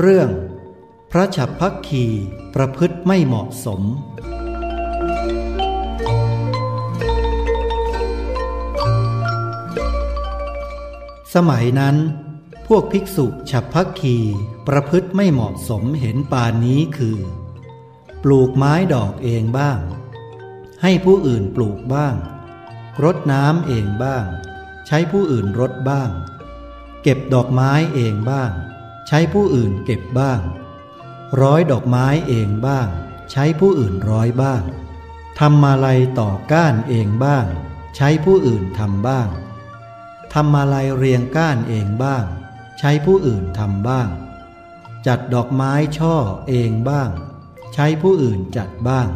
เรื่อง พระฉับพักคีประพฤติไม่เหมาะสม สมัยนั้น พวกภิกษุฉับพักคีประพฤติไม่เหมาะสมเห็นปานนี้คือ ปลูกไม้ดอกเองบ้าง ให้ผู้อื่นปลูกบ้าง รดน้ำเองบ้าง ใช้ผู้อื่นรดบ้าง เก็บดอกไม้เองบ้าง ใช้ผู้อื่นเก็บบ้าง ร้อยดอกไม้เองบ้าง ใช้ผู้อื่นร้อยบ้างทำมาลัยต่อก้านเองบ้าง ใช้ผู้อื่นทำบ้างทำมาลัยเรียงก้านเองบ้าง ใช้ผู้อื่นทำบ้าง จัดดอกไม้ช่อเองบ้าง ใช้ผู้อื่นจัดบ้าง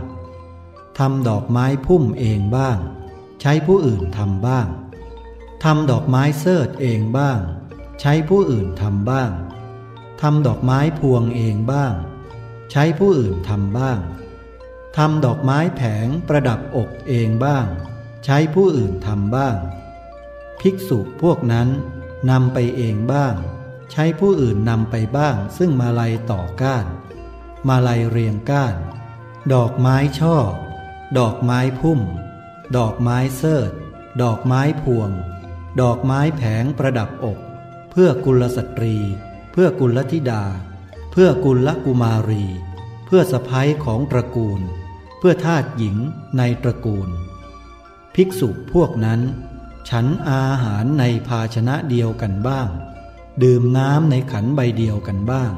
ทำดอกไม้พุ่มเองบ้าง ใช้ผู้อื่นทำบ้างทำดอกไม้เสิร์เองบ้าง ใช้ผู้อื่นทำบ้าง ทำดอกไม้พวงเองบ้าง ใช้ผู้อื่นทำบ้างทำดอกไม้แผงประดับอกเองบ้าง ใช้ผู้อื่นทำบ้าง ภิกษุพวกนั้นนำไปเองบ้าง ใช้ผู้อื่นนำไปบ้าง ซึ่งมาลัยต่อก้าน มาลัยเรียงก้าน ดอกไม้ช่อ ดอกไม้พุ่ม ดอกไม้เสิร์ดอกไม้พวง ดอกไม้แผงประดับอก เพื่อกุลสตรี พื่อกุลธิดา เพื่อกุลกุมารี เพื่อสะพ้ยของตระกูล เพื่อทาสหญิงในตระกูล ภิกษุพวกนั้น ฉันอาหารในภาชนะเดียวกันบ้าง ดื่มน้ำในขันใบเดียวกันบ้าง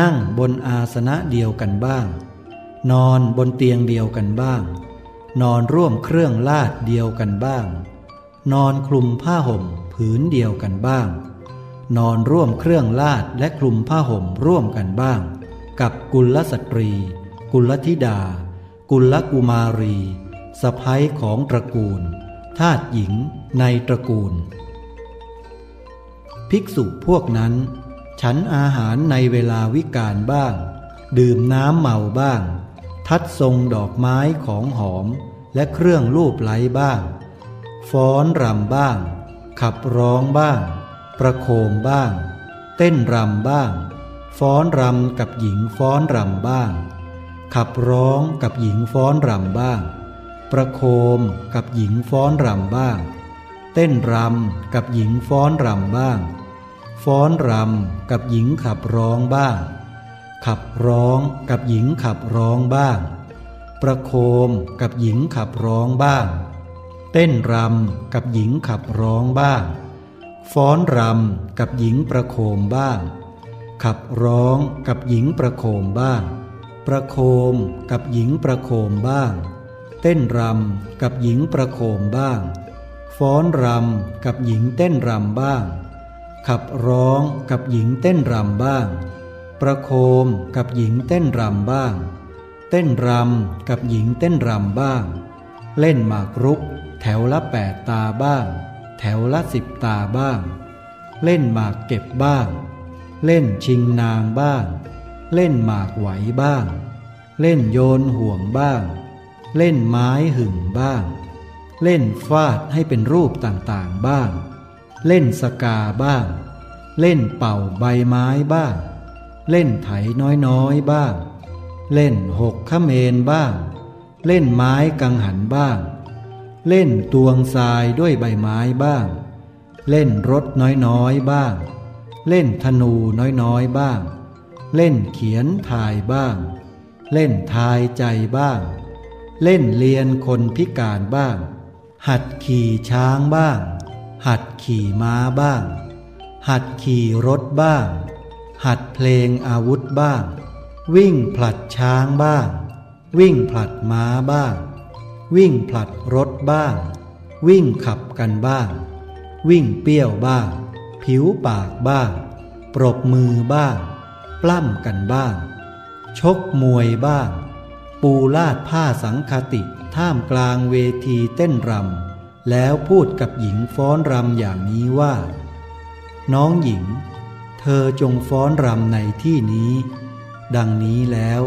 นั่งบนอาสนะเดียวกันบ้าง นอนบนเตียงเดียวกันบ้าง นอนร่วมเครื่องลาดเดียวกันบ้าง นอนคลุมผ้าห่มผืนเดียวกันบ้าง นอนร่วมเครื่องลาดและคลุมผ้าห่มร่วมกันบ้าง กับกุลสตรี กุลธิดา กุลกุมารีสะพ้ยของตระกูล ทาสหญิงในตระกูล ภิกษุพวกนั้น ฉันอาหารในเวลาวิกาลบ้าง ดื่มน้ำเมาบ้าง ทัดทรงดอกไม้ของหอมและเครื่องรูปไหลบ้าง ฟ้อนรำบ้าง ขับร้องบ้าง ประโคมบ้าง เต้นรำบ้าง ฟ้อนรำกับหญิงฟ้อนรำบ้าง ขับร้องกับหญิงฟ้อนรำบ้าง ประโคมกับหญิงฟ้อนรำบ้าง เต้นรำกับหญิงฟ้อนรำบ้าง ฟ้อนรำกับหญิงขับร้องบ้าง ขับร้องกับหญิงขับร้องบ้าง ประโคมกับหญิงขับร้องบ้าง เต้นรำกับหญิงขับร้องบ้าง ฟ้อนรำกับหญิงประโคมบ้าง ขับร้องกับหญิงประโคมบ้าง ประโคมกับหญิงประโคมบ้าง เต้นรำกับหญิงประโคมบ้าง ฟ้อนรำกับหญิงเต้นรำบ้าง ขับร้องกับหญิงเต้นรำบ้าง ประโคมกับหญิงเต้นรำบ้าง เต้นรำกับหญิงเต้นรำบ้าง เล่นหมากรุกแถวละแปดตาบ้าง ถวละสิบตาบ้าง เล่นหมากเก็บบ้าง เล่นชิงนางบ้าง เล่นหมากไหวบ้าง เล่นโยนห่วงบ้าง เล่นไม้หึ่งบ้าง เล่นฟาดให้เป็นรูปต่างๆบ้าง เล่นสกาบ้าง เล่นเป่าใบไม้บ้าง เล่นไถน้อยๆบ้าง เล่นหกขเมนบ้าง เล่นไม้กังหันบ้าง เล่นตวงทรายด้วยใบไม้บ้าง เล่นรถน้อยๆบ้าง เล่นธนูน้อยๆบ้าง เล่นเขียนทายบ้าง เล่นทายใจบ้าง เล่นเลียนคนพิการบ้าง หัดขี่ช้างบ้าง หัดขี่ม้าบ้าง หัดขี่รถบ้าง หัดเพลงอาวุธบ้าง วิ่งผลัดช้างบ้าง วิ่งผลัดม้าบ้าง วิ่งผลัดรถ บ้าง วิ่งขับกันบ้าง วิ่งเปี้ยวบ้าง ผิวปากบ้าง ปรบมือบ้าง ปล้ำกันบ้าง ชกมวยบ้าง ปูลาดผ้าสังคติท่ามกลางเวทีเต้นรำแล้วพูดกับหญิงฟ้อนรำอย่างนี้ว่า น้องหญิง เธอจงฟ้อนรำในที่นี้ ดังนี้แล้ว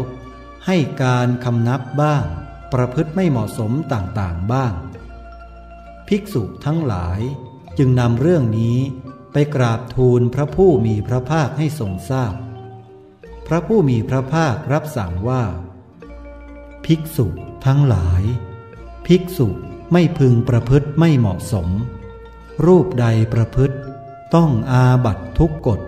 ให้การคำนับบ้าง ประพฤติไม่เหมาะสมต่างๆบ้าง ภิกษุทั้งหลายจึงนำเรื่องนี้ไปกราบทูลพระผู้มีพระภาคให้ทรงทราบพระผู้มีพระภาครับสั่งว่า ภิกษุทั้งหลาย ภิกษุไม่พึงประพฤติไม่เหมาะสม รูปใดประพฤติต้องอาบัตทุกกฎ